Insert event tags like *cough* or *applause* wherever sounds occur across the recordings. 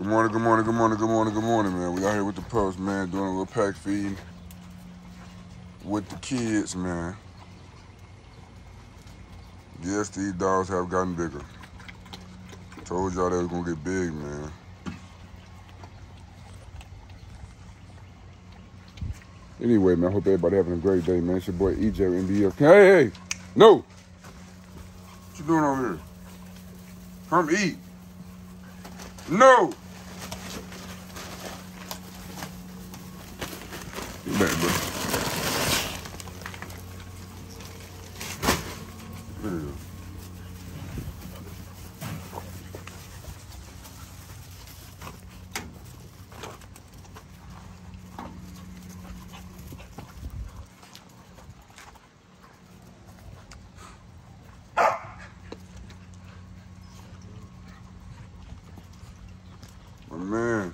Good morning, good morning, good morning, good morning, good morning, man. We out here with the pups, man, doing a little pack feeding with the kids, man. Yes, these dogs have gotten bigger. Told y'all they was gonna get big, man. Anyway, man, I hope everybody having a great day, man. It's your boy EJ NBF. Hey, hey, no. What you doing over here? Come eat. No. Get back, bro. My man,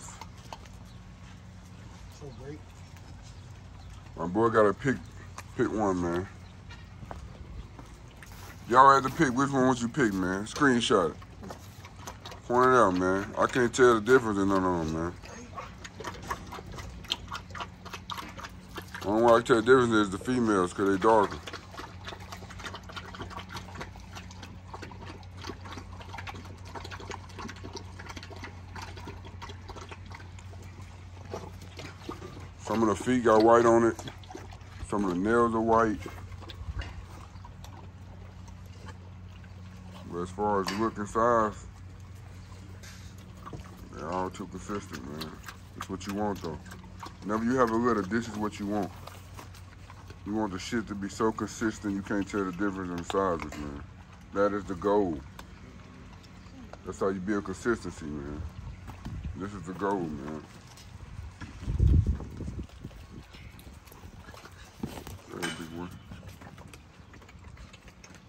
So my boy got to pick, pick one, man. Y'all had to pick which one would you pick, man? Screenshot it. Point it out, man. I can't tell the difference in none of them, man. Only way I can tell the difference is the females, cause they darker. Some of the feet got white on it. Some of the nails are white. As far as the look and size, they're all too consistent, man. It's what you want, though. Whenever you have a litter, this is what you want. You want the shit to be so consistent you can't tell the difference in the sizes, man. That is the goal. That's how you build consistency, man. This is the goal, man. Very big one.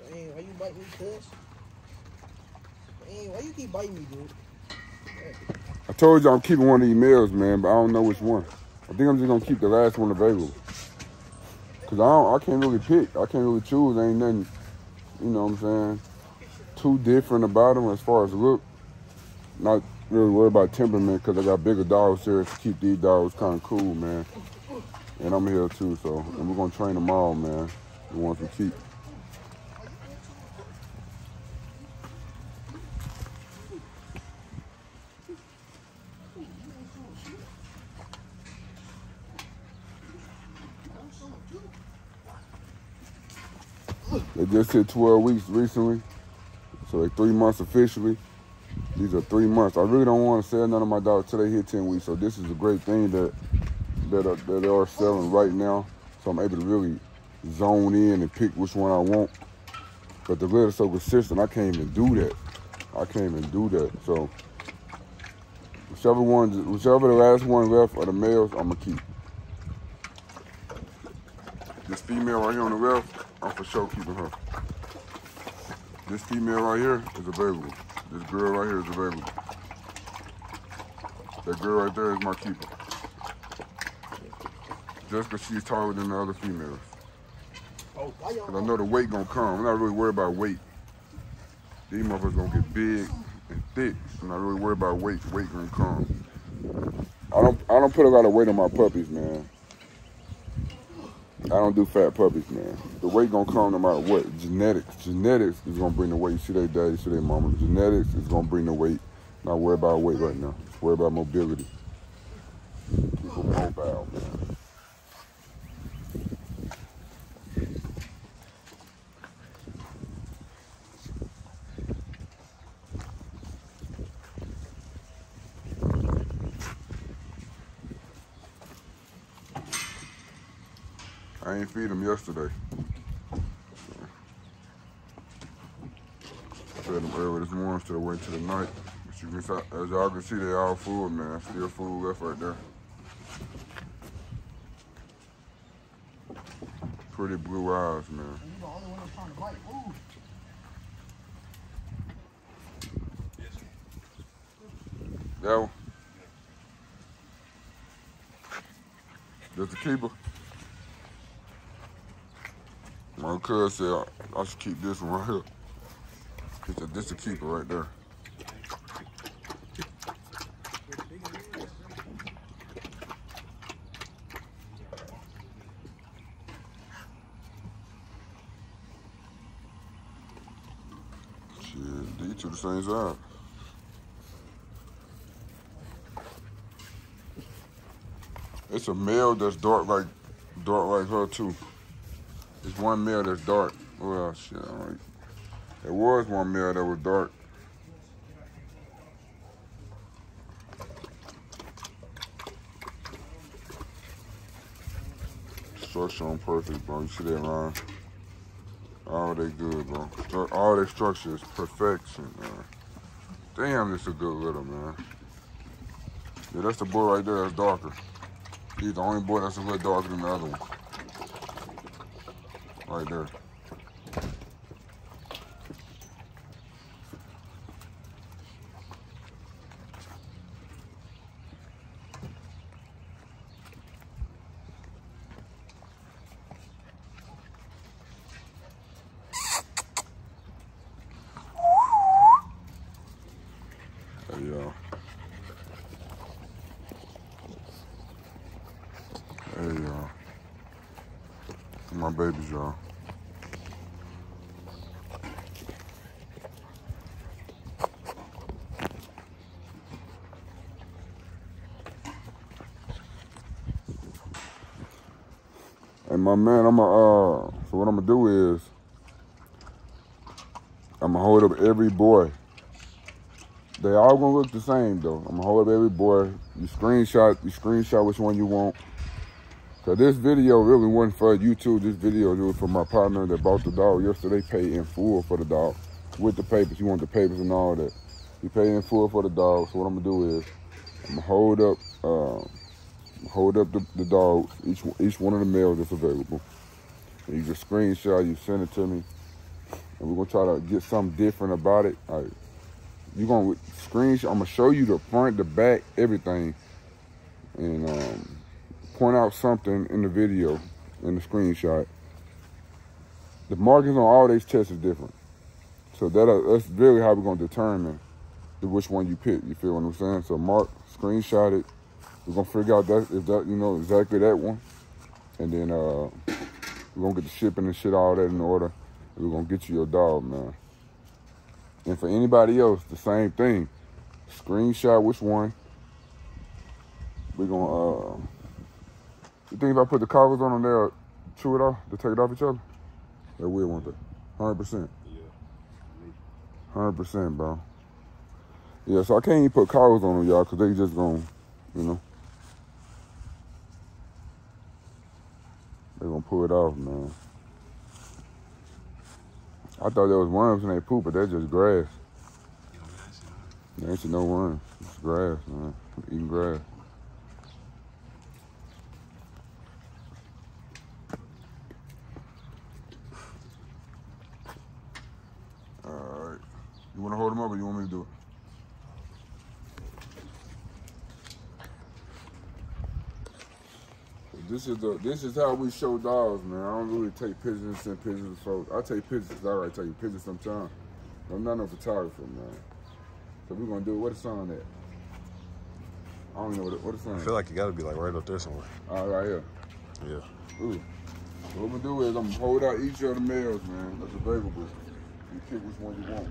Dang, why you bite me? Why you keep biting me, dude? I told you I'm keeping one of these meals, man, but I don't know which one. I think I'm just gonna keep the last one available. Cause I don't, I can't really pick. I can't really choose. Ain't nothing, you know what I'm saying, too different about them as far as look. Not really worried about temperament because I got bigger dogs here to keep these dogs kind of cool, man. And I'm here too, so and we're gonna train them all, man. The ones we keep. They just hit 12 weeks recently, so like three months officially. These are three months. I really don't want to sell none of my dogs till they hit 10 weeks. So this is a great thing that that are, that they are selling right now. So I'm able to really zone in and pick which one I want. But the litter's so consistent, I can't even do that. I can't even do that. So whichever one, whichever the last one left are the males, I'm gonna keep. This female right here on the left, I'm for sure keeping her. This female right here is available. This girl right here is available. That girl right there is my keeper. Just because she's taller than the other females. Because I know the weight gonna come. I'm not really worried about weight. These motherfuckers gonna get big and thick. I'm not really worried about weight. Weight gonna come. I don't I don't put a lot of weight on my puppies, man. I don't do fat puppies, man. The weight gonna come no matter what. Genetics. Genetics is gonna bring the weight. See their daddy, see their mama. Genetics is gonna bring the weight. Not worry about weight right now. Worry about mobility. Mobile, man. I ain't feed them yesterday. Fed them early this morning instead of waiting till the night. As, you can, see- as y'all can see, they all full, man. Still full left right there. Pretty blue eyes, man. You the only one that's trying to bite. Ooh. That one. That's the keeper. My cousin said I, I, should keep this one right here. He said this to keep it right there. Shit, these two the same size. It's a male that's dark like dark like her too. It's one male that's dark. Well, shit, all right. There was one male that was dark. Structure on perfect, bro. You see that line? All they good, bro. All their structure is perfection, man. Damn, this is a good little man. Yeah, that's the boy right there that's darker. He's the only boy that's a little darker than the other one. Right there. Hey, y'all. Hey, y'all. My babies, y'all. Hey, my man, I'm gonna, uh, so what I'm gonna do is, I'm gonna hold up every boy they all gonna look the same though. I'm gonna hold up every boy. You screenshot, you screenshot which one you want. So this video really wasn't for YouTube. This video was for my partner that bought the dog yesterday. Paid in full for the dog with the papers. You want the papers and all that. He paid in full for the dog. So what I'm gonna do is I'm gonna hold up, um, hold up the, the dogs, each each one of the males that's available. And you just screenshot, you send it to me, and we're gonna try to get something different about it. Like, you're gonna screenshot. I'm gonna show you the front, the back, everything, and um, point out something in the video, in the screenshot. The markings on all these tests is different, so that uh, that's really how we're gonna determine which one you pick. You feel what I'm saying? So mark, screenshot it. We're gonna figure out that if that you know exactly that one, and then uh, we're gonna get the shipping and shit all that in order. And we're gonna get you your dog, man. And for anybody else, the same thing. Screenshot which one. We're gonna uh you think if I put the covers on them they'll chew it off to take it off each other? They will, won't they? Hundred percent. Yeah. Hundred percent, bro. Yeah, so I can't even put covers on them, y'all, cause they just gonna, you know. Pull it off, man. I thought there was worms in their poop, but that's just grass. There ain't no worms. It's grass, man. Eating grass. Alright. You wanna hold them up or you want me to do it? This is the this is how we show dogs, man. I don't really take pictures and send pictures to folks. I take pictures. I already take pictures sometimes. I'm not no photographer, man. So we're gonna do it. What the song at? I don't know what the, what the song. I feel like you gotta be like right up there somewhere. All right, right here. Yeah. Ooh. So what I'm gonna do is I'm gonna hold out each of the males, man. That's available. You pick which one you want.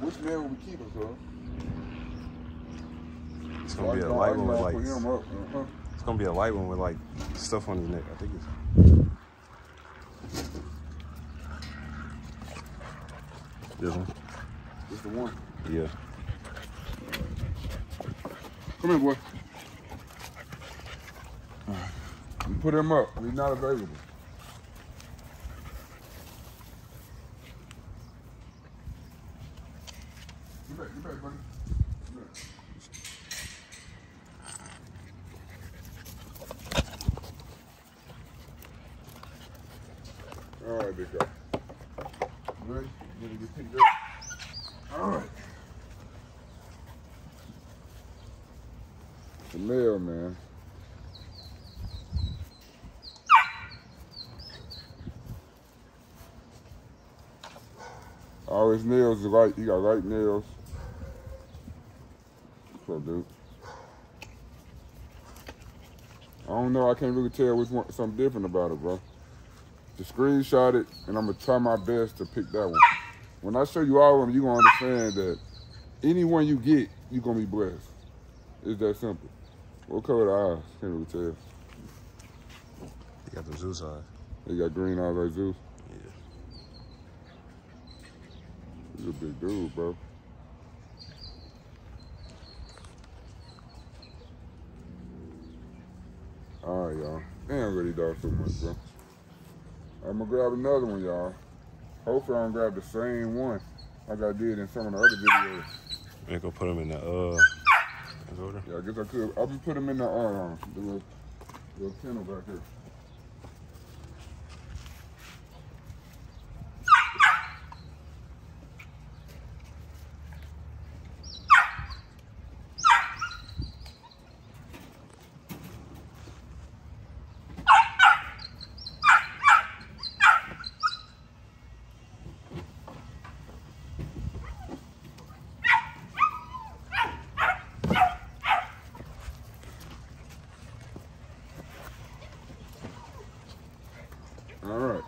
Which male we keeping, sir? It's gonna be a light one with like put him up. Uh-huh. it's gonna be a light one with like stuff on his neck. I think it's this one. This the one. Yeah. Come here, boy. Put him up. He's not available. Get back, get back, buddy. Get back. All right, big guy. You ready? You ready to get picked up? All right. The male, man. All his nails is right. He got right nails. What's up, dude? I don't know. I can't really tell which one. Something different about it, bro. Just screenshot it, and I'm gonna try my best to pick that one. When I show you all of them, you're gonna understand that anyone you get, you're gonna be blessed. It's that simple. What color the eyes? Can't really tell. You got the Zeus eyes. They got green eyes like Zeus. Yeah. He's a big dude, bro. All right, y'all. Damn, really dog so much, bro. I'm gonna grab another one, y'all. Hopefully, I don't grab the same one like I did in some of the other videos. I'm gonna put them in the uh. order. Yeah, I guess I could. I'm gonna put them in the uh, the little, little kennel back here. All right.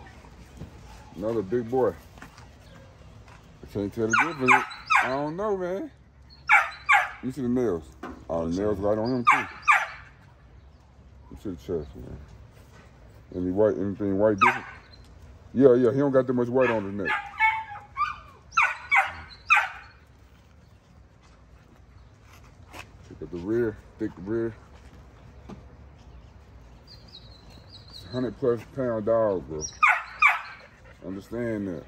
Another big boy. I can't tell the difference. I don't know, man. You see the nails? Oh, the nails right on him too. You see the chest, man. Any white, anything white different? Yeah, yeah. He don't got that much white on his neck. Check out the rear, thick rear. It's hundred plus pound dog, bro. Understand that.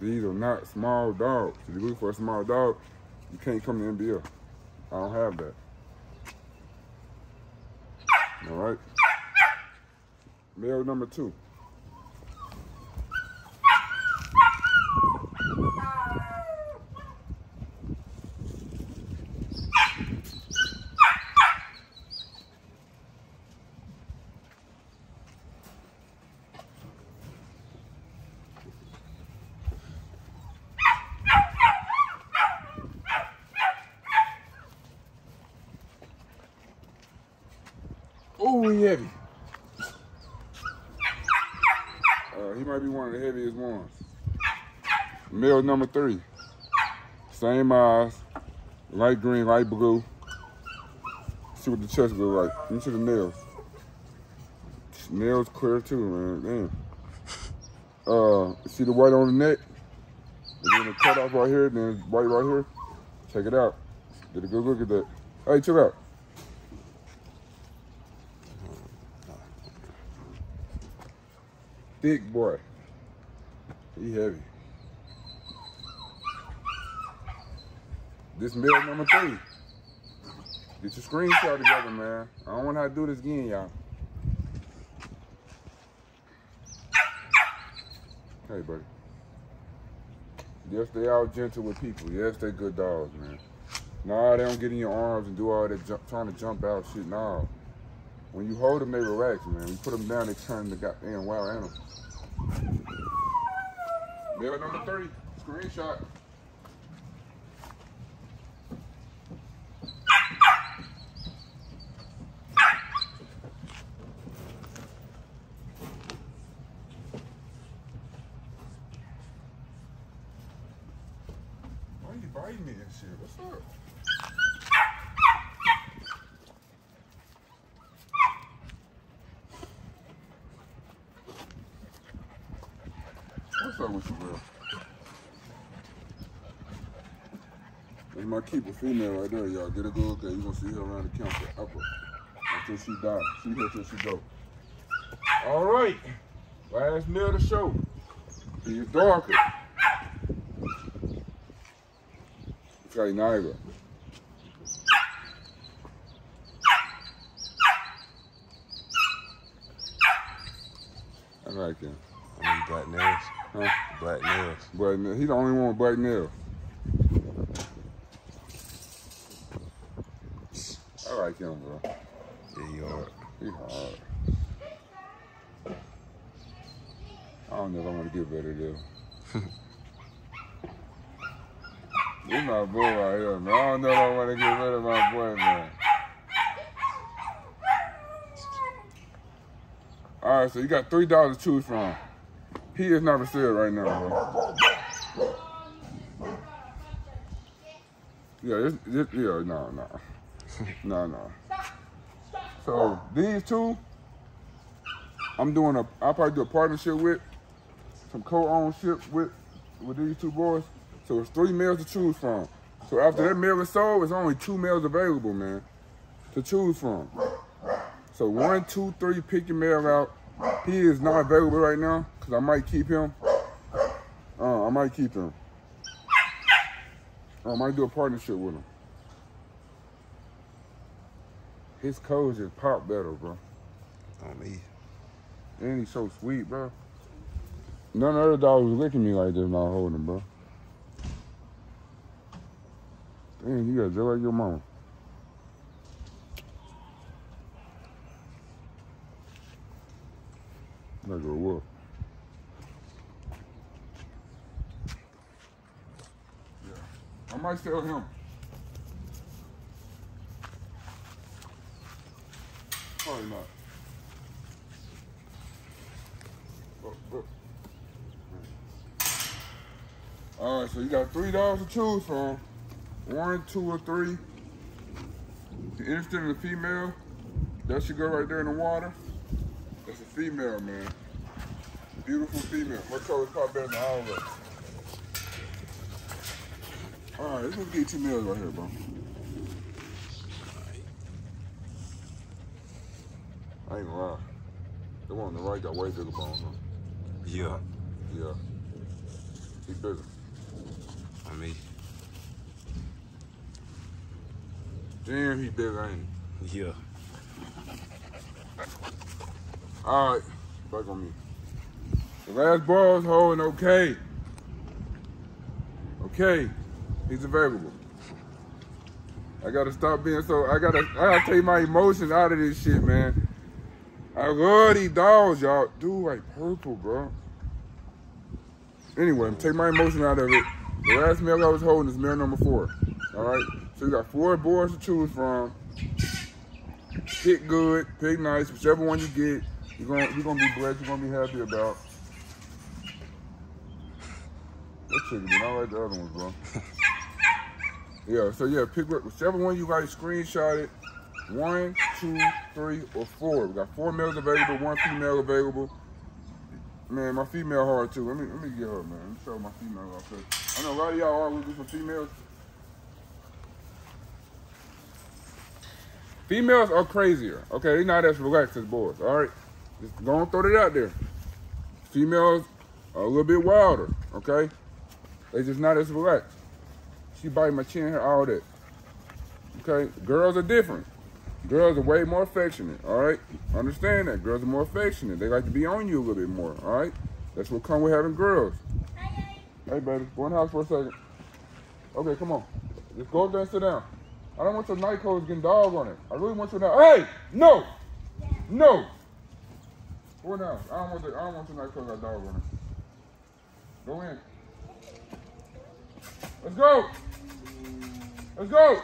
These are not small dogs. If you look for a small dog, you can't come to NBF. I don't have that. All right. Male number two. Oh, he heavy. Uh, he might be one of the heaviest ones. Male number three. Same eyes, light green, light blue. See what the chest look like. Let me see the nails. Nails clear too, man. Damn. Uh, see the white on the neck? And then the cut off right here, then white right here. Check it out. Get a good look at that. Hey, check out. Thick boy. He heavy. This male number three. Get your screenshot together, man. I don't want to do this again, y'all. Hey, buddy. Yes, they are gentle with people. Yes, they good dogs, man. Nah, they don't get in your arms and do all that jump, trying to jump out shit. Nah. When you hold them, they relax, man. You put them down, they turn the goddamn wild animal. Male number three, screenshot. Why you biting me and shit? What's up? What's up with you, bro? That's my keeper female right there, y'all. Get a good look at. You gonna see her around the counter upper until she dies. See her till she go. All right, last meal of the show. She's darker. It's like Niagara. I like him. I mean, black nails. Huh? Black nails. Black nail. He the only one with black nails. I like him, bro. Yeah, he hard. He hard. I don't know if I'm gonna get better though. *laughs* this my boy right here, man. I don't know if I want to get rid of my boy, man. All right, so you got three dollars to choose from. He is not for sale right now, bro. Yeah, this, this yeah, no, no. *laughs* no, no. So these two, I'm doing a I'll probably do a partnership with, some co-ownership with with these two boys. So it's three males to choose from. So after that male is sold, it's only two males available, man, to choose from. So one, two, three, pick your male out. He is not available right now, because I might keep him. Uh, I might keep him. I might do a partnership with him. His codes just pop better, bro. On me. And he's so sweet, bro. None of the other dogs was licking me like this when I was holding him, bro. Dang, you got just like your mama. Like a wolf. Yeah. I might sell him. All right, so you got three dogs to choose from. One, two, or three. If you're interested in a female, that should go right there in the water. That's a female, man. Beautiful female. Her color's probably better than all of us. All right, let's get two males right here, bro. I ain't gonna lie. The one on the right got way bigger bones, huh? Yeah. Yeah. He bigger. On me. Damn, he bigger, ain't he? Yeah. All right, back on me. The last ball is holding okay. Okay, he's available. I gotta stop being so. I gotta. I gotta take my emotions out of this shit, man. I love these dolls, y'all. Dude, like purple, bro. Anyway, take my emotion out of it. The last male I was holding is male number four. All right. So you got four boys to choose from. Pick good, pick nice, whichever one you get, you're gonna you're gonna be blessed. You're gonna be happy about. That chicken, but I like the other ones, bro. *laughs* yeah. So yeah, pick whichever one you like. Screenshot it. One, two, three, or four. We got four males available, one female available. Man, my female hard too. Let me let me get her, man. Let me show my female off. I know a lot of y'all are looking for females. Females are crazier. Okay, they're not as relaxed as boys. All right, just go and throw it out there. Females are a little bit wilder. Okay, they just not as relaxed. She biting my chin here, all that. Okay, girls are different. Girls are way more affectionate. All right, understand that. Girls are more affectionate. They like to be on you a little bit more. All right, that's what come with having girls. Hey, baby, go in the house for a second. Okay, come on. Just go up there and sit down. I don't want your night clothes getting dog on it. I really want you now. Hey, no, no. Go. I don't want the, I don't want your night clothes got dog on it. Go in. Let's go. Let's go.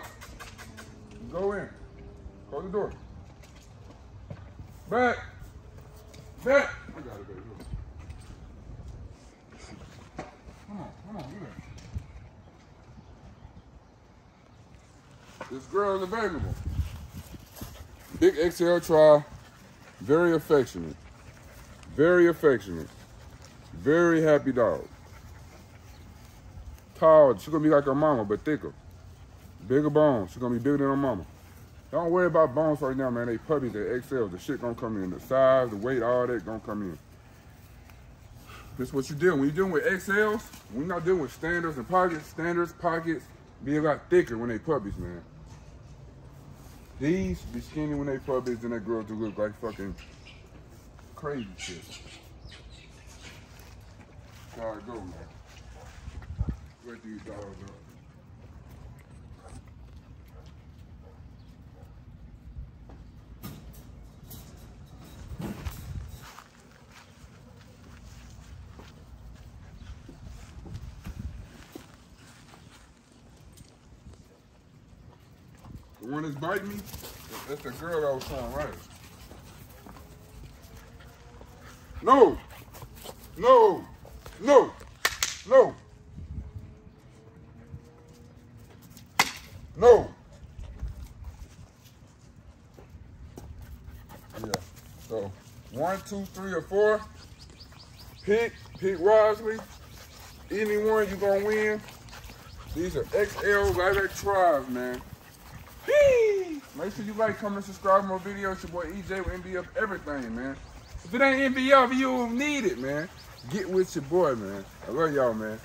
Go in. Close the door. Back. Back. I got it, baby. Come on, come on, get it. This girl is available. Big XL tri. Very affectionate. Very affectionate. Very happy dog. Tall. She's gonna be like her mama, but thicker. Bigger bones. She's gonna be bigger than her mama. Don't worry about bones right now, man. They puppies, they XL. The shit gonna come in. The size, the weight, all that gonna come in. This is what you're doing. When you're dealing with XLs, you're not dealing with standards and pockets, standards, pockets be a lot thicker when they puppies, man. These be skinny when they puppies, then they grow to look like fucking crazy shit. That's how it go, man. Wait these dogs up. was biting me, that's the girl that was trying right. No! No! No! No! No! Yeah, so one, two, three, or four. Pick, pick wisely. Anyone you gonna win. These are XL right at Tribe, man. Whee! Make sure you like, comment, subscribe more videos. Your boy EJ with NBF everything, man. If it ain't NBF, you don't need it, man. Get with your boy, man. I love y'all, man.